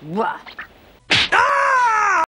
What?